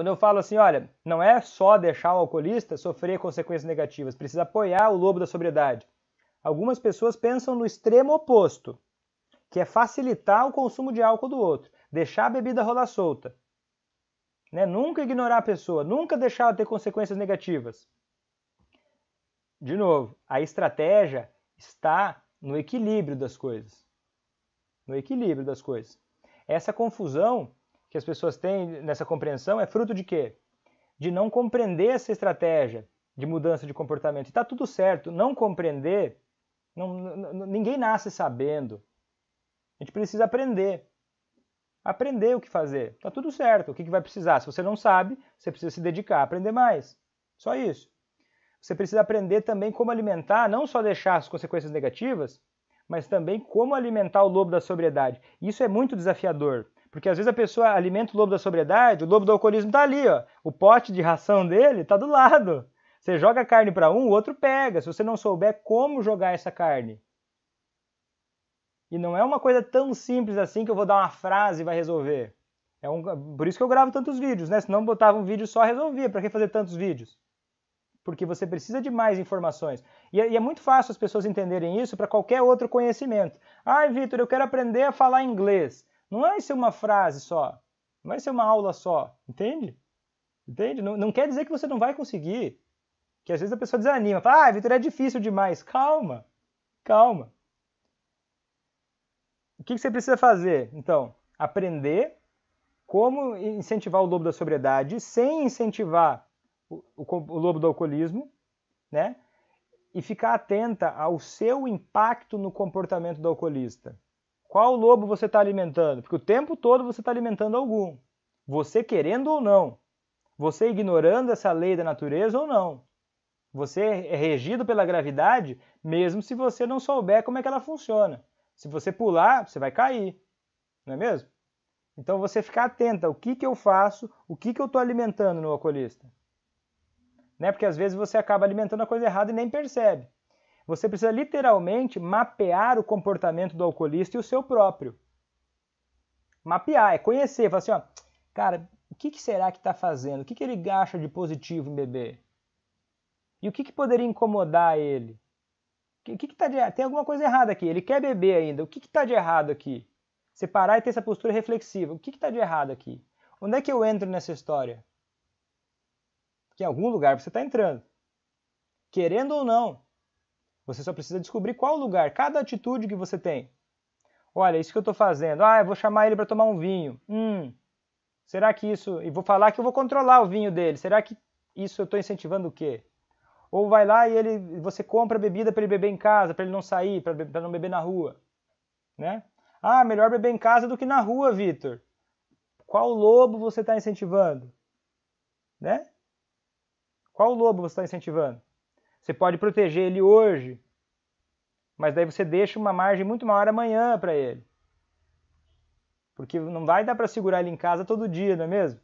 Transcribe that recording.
Quando eu falo assim, olha, não é só deixar o alcoolista sofrer consequências negativas, precisa apoiar o lobo da sobriedade. Algumas pessoas pensam no extremo oposto, que é facilitar o consumo de álcool do outro, deixar a bebida rolar solta. Né? Nunca ignorar a pessoa, nunca deixar ela ter consequências negativas. De novo, a estratégia está no equilíbrio das coisas. No equilíbrio das coisas. Essa confusão que as pessoas têm nessa compreensão é fruto de quê? De não compreender essa estratégia de mudança de comportamento. E está tudo certo. Não compreender, não, não, ninguém nasce sabendo. A gente precisa aprender. Aprender o que fazer. Está tudo certo. O que, que vai precisar? Se você não sabe, você precisa se dedicar a aprender mais. Só isso. Você precisa aprender também como alimentar, não só deixar as consequências negativas, mas também como alimentar o lobo da sobriedade. Isso é muito desafiador, porque às vezes a pessoa alimenta o lobo da sobriedade, o lobo do alcoolismo está ali, ó. o pote de ração dele está do lado. Você joga a carne para um, o outro pega, se você não souber como jogar essa carne. E não é uma coisa tão simples assim que eu vou dar uma frase e vai resolver. É um, por isso que eu gravo tantos vídeos, né? Se não botava um vídeo só, resolvia. Para que fazer tantos vídeos? Porque você precisa de mais informações. E é, e é muito fácil as pessoas entenderem isso para qualquer outro conhecimento. Ai, Vitor, eu quero aprender a falar inglês. Não vai ser uma frase só. Não vai ser uma aula só. Entende? Entende? Não, não quer dizer que você não vai conseguir. Que às vezes a pessoa desanima. Fala, ah, Vitor, é difícil demais. Calma. Calma. O que você precisa fazer? Então, aprender como incentivar o lobo da sobriedade sem incentivar o, o, o lobo do alcoolismo, né? E ficar atenta ao seu impacto no comportamento do alcoolista. Qual lobo você está alimentando? Porque o tempo todo você está alimentando algum. Você querendo ou não. Você ignorando essa lei da natureza ou não. Você é regido pela gravidade, mesmo se você não souber como é que ela funciona. Se você pular, você vai cair, não é mesmo? Então você ficar atento ao que, que eu faço, o que, que eu estou alimentando no alcoolista. Né? Porque às vezes você acaba alimentando a coisa errada e nem percebe. Você precisa literalmente mapear o comportamento do alcoolista e o seu próprio. Mapear, é conhecer, falar assim, ó, cara, o que, que será que está fazendo? O que, que ele acha de positivo em beber? E o que, que poderia incomodar ele? O que, que tá de, tem alguma coisa errada aqui? Ele quer beber ainda. O que está de errado aqui? Separar e ter essa postura reflexiva. O que está de errado aqui? Onde é que eu entro nessa história? Que em algum lugar você está entrando. Querendo ou não. Você só precisa descobrir qual lugar, cada atitude que você tem. Olha, isso que eu estou fazendo. Ah, eu vou chamar ele para tomar um vinho. Hum, será que isso. E vou falar que eu vou controlar o vinho dele. Será que isso eu estou incentivando o quê? Ou vai lá e ele, você compra bebida para ele beber em casa, para ele não sair, para não beber na rua. Né? Ah, melhor beber em casa do que na rua, Vitor. Qual lobo você está incentivando? Né? Qual lobo você está incentivando? Você pode proteger ele hoje, mas daí você deixa uma margem muito maior amanhã para ele. Porque não vai dar para segurar ele em casa todo dia, não é mesmo?